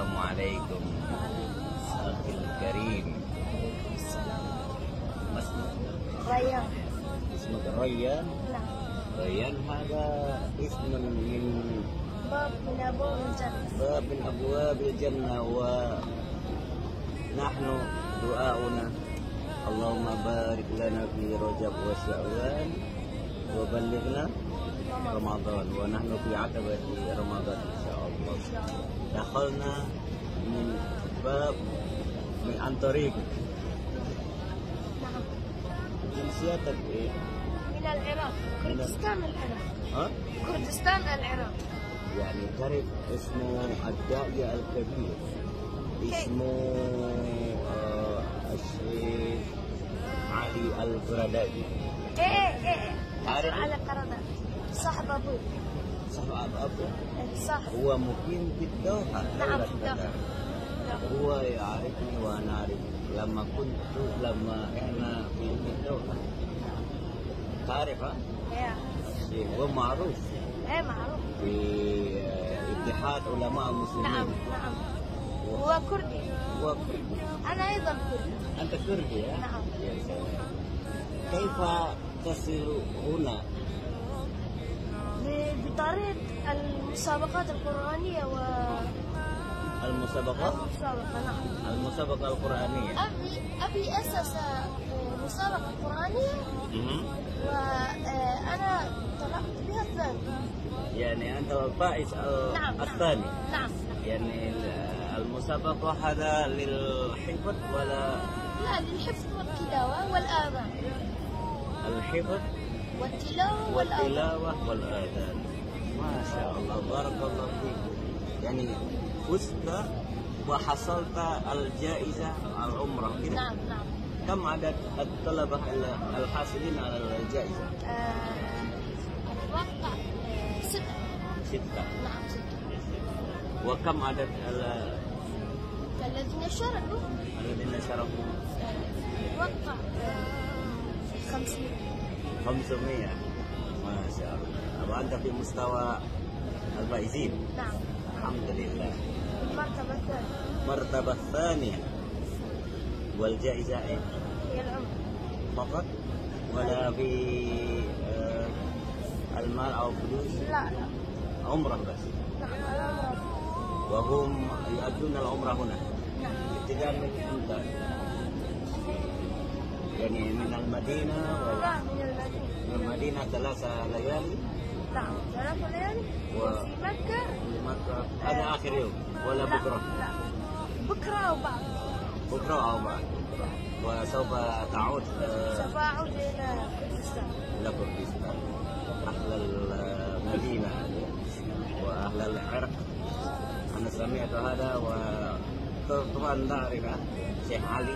السلام عليكم أخي الكريم ما اسمك؟ ريان اسمك ريان نعم ريان هذا اسم من باب من أبواب الجنة باب من أبواب الجنة ونحن دعاؤنا اللهم بارك لنا في رجب وشعبان وبلغنا رمضان ونحن في عتبة رمضان إن شاء الله إن شاء الله دخلنا من باب من عن طريق. جنسيتك إيه؟ من العراق. كردستان العراق. ها؟ كردستان العراق. يعني تعرف اسمه الداعية الكبير. اسمه آه الشيخ علي القرداوي إيه إيه عارف؟ على قردان صاحب أبوي صاحب أبو؟ صاحب. هو مقيم في الدوحة نعم، في الدوحة. هو يعرفني وأنا أعرف لما كنت لما إحنا في الدوحة. تعرف ها؟ إيه هو معروف. إيه معروف. في اتحاد علماء المسلمين نعم نعم. هو كردي. هو كردي. أنا أيضا كردي. أنت كردي؟ نعم. كيف تصل هنا؟ بطريق المسابقات القرآنية و المسابقة؟ المسابقة نعم. المسابقة القرآنية. أبي أبي أسس آه، مسابقة قرآنية. وأنا طلعت بها الثاني. يعني أنت الفائز ال- نعم الثاني. نعم. يعني ال- المسابقة هذا للحفظ ولا؟ لا للحفظ والتلاوة والآذان. الحفظ والتلاوة والآذان. والتلاوة والآذان. ما شاء الله بارك الله فيك. يعني فزت وحصلت الجائزة العمرة كده نعم نعم. كم عدد الطلبة ال- الحاصلين على الجائزة؟ آه، أتوقع آه، ستة. ستة. نعم ستة. وكم عدد ال- الذين شاركوا؟ الذين شاركوا؟ أتوقع آه، خمسين 500 ما شاء الله وأنت في مستوى الفائزين نعم الحمد لله المرتبة الثانية المرتبة الثانية والجائزة إيه؟ هي العمر فقط ولا في آه، المال أو فلوس لا لا عمرة بس نعم العمر وهم يؤدون العمرة هنا نعم ابتداء من إمتى؟ يعني من المدينة لا من المدينة. من المدينة ثلاثة ليالي. نعم ثلاث ليالي. و- وفي مكة. لمكة هذا آخر يوم ولا لا، بكرة؟ لا. بكرة أو بعد. بكرة أو بعد. وسوف تعود آه، سوف أعود إلى كردستان. إلى كردستان. أهل المدينة وأهل العرق. أنا سمعت هذا وطبعا نعرف شيخ علي.